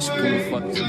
She couldn't to.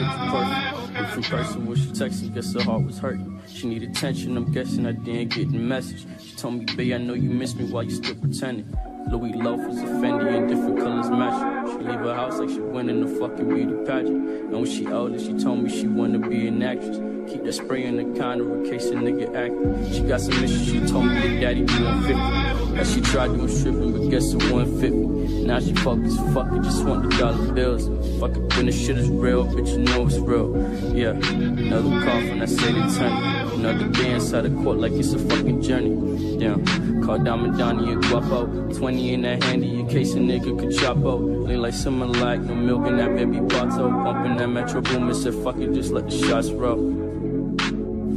Different person when she texting, guess her heart was hurting. She needed attention, I'm guessing I didn't get the message. She told me, babe, I know you miss me while you still pretending. Louis loafers, a Fendi, and different colors matching. She leave her house like she winning a fucking beauty pageant. And when she older, she told me she wanna be an actress. Keep that spray in the counter in case a nigga act. She got some issues, she told me her daddy be 150. That she tried doing stripping, but guess it wasn't fit me. Now she focused, fuck it, just want the dollar bills. Fuck it, when the shit is real, bitch, you know it's real. Yeah, another call from that city attorney. Another day inside the court like it's a fucking journey. Damn, call Diamond Donnie and Guapo. 20 in that handy in case a nigga could chop out. Lean like someone like no milk in that baby bottle. Bumping that Metro Boom and said, fuck it, just let the shots roll.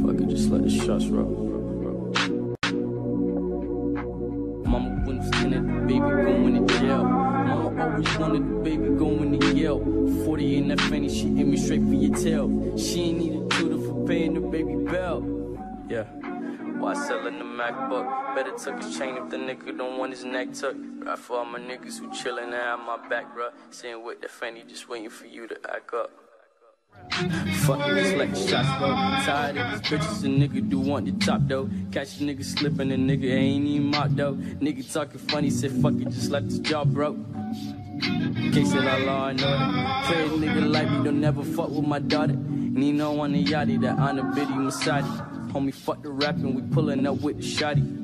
Fuck it, just let the shots roll. Mama was 10 the baby going to jail. Mama always wanted the baby going to Yale. 40 in that fanny, she hit me straight for your tail. She ain't need a tutor for paying the baby bill. Yeah. Why selling the MacBook? Better tuck his chain if the nigga don't want his neck tucked. Right for all my niggas who chillin' have my back, bruh. Saying with the fanny, just waiting for you to act up. Fuck it, just let the shots roll. Tired of these bitches, a nigga do want the top though. Catch a nigga slipping, a nigga ain't even mocked though. Nigga talking funny, said fuck it, just let the jaw broke. Case that I law and order. Pray nigga like me, don't never fuck with my daughter. Nino on the yachty, that on the biddy Masadi. Homie, fuck the rapping, we pulling up with the shotty.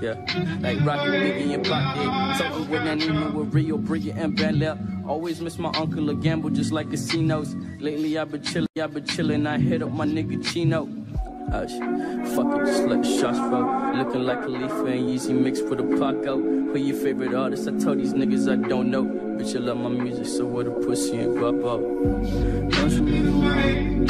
Yeah, like rockin' nigga and your pocket. Told you when with Rio, Bria, and Bel Air. Always miss my uncle a gamble just like casinos. Lately I've been chillin', I've been chillin'. I hit up my nigga Chino. Ah, Hush, fuck it, just let the shots roll. Looking like Khalifa and Yeezy mixed with a Paco. Who your favorite artist? I told these niggas I don't know. Bitch, I love my music, so what a pussy and guapo. Don't you really